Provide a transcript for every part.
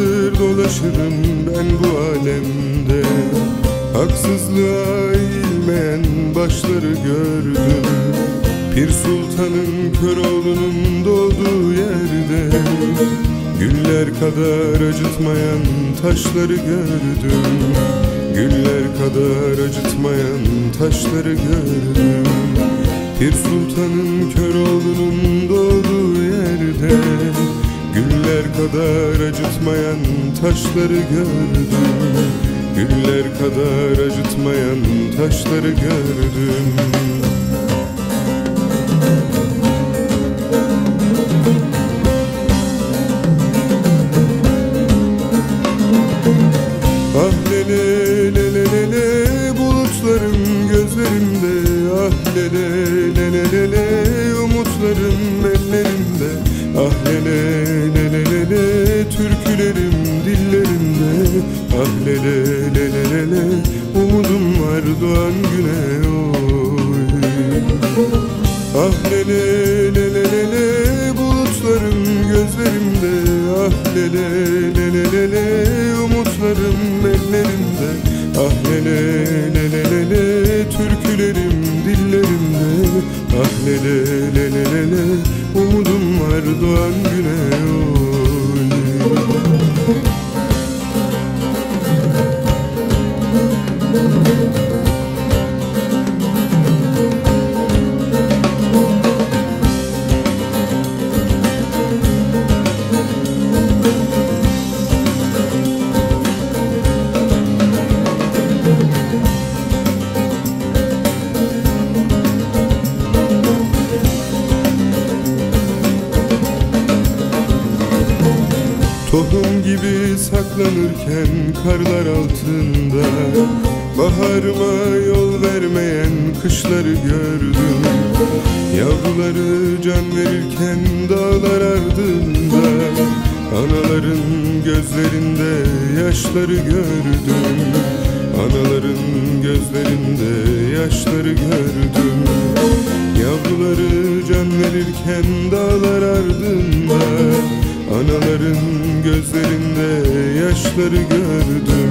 Zamandır dolaşırım ben bu alemde. Haksızlığa eğilmeyen başları gördüm. Pir Sultan'ın Köroğlu'nun doğduğu yerde. Güller kadar acıtmayan taşları gördüm. Güller kadar acıtmayan taşları gördüm. Pir Sultan'ın Köroğlu'nun doğduğu yerde kadar acıtmayan taşları gördüm. Güller kadar acıtmayan taşları gördüm güne oy Ah lele lele lele bulutlarım gözlerimde Ah lele lele lele umutlarım ellerimde Ah lele lele lele türkülerim dillerimde Ah lele lele lele umudum var doğan güne oy Tohum gibi saklanırken karlar altında Baharıma yol vermeyen kışları gördüm. Yavruları can verirken dağlar ardında Anaların gözlerinde yaşları gördüm. Anaların gözlerinde yaşları gördüm. Yavruları can verirken dağlar ardında Anaların gözlerinde yaşları gördüm.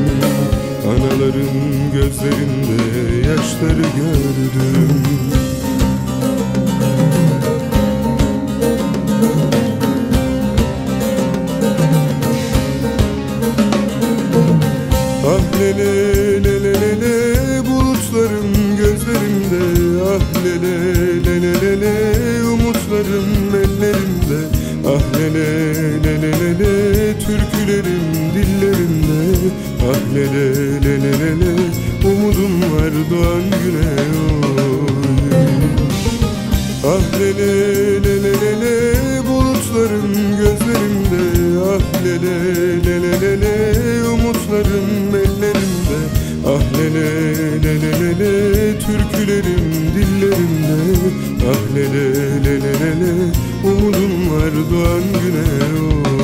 Anaların gözlerinde yaşları gördüm Ah lele lele lele umudum var doğan güne oy Ah lele lele lele bulutlarım gözlerimde Ah lele lele lele umutlarım ellerimde Ah lele lele lele türkülerim dillerimde Ah lele lele lele umudum var doğan güne oy